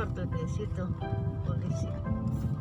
cartoncito policía.